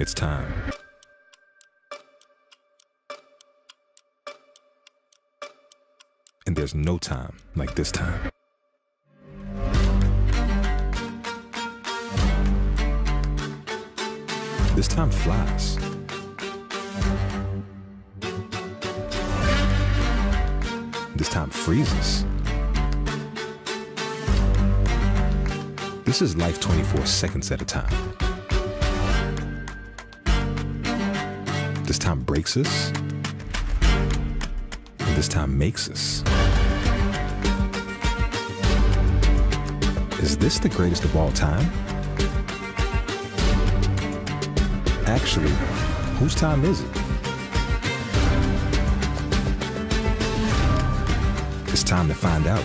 It's time. And there's no time like this time. This time flies. This time freezes. This is life 24 seconds at a time. This time breaks us, and this time makes us. Is this the greatest of all time? Actually, whose time is it? It's time to find out.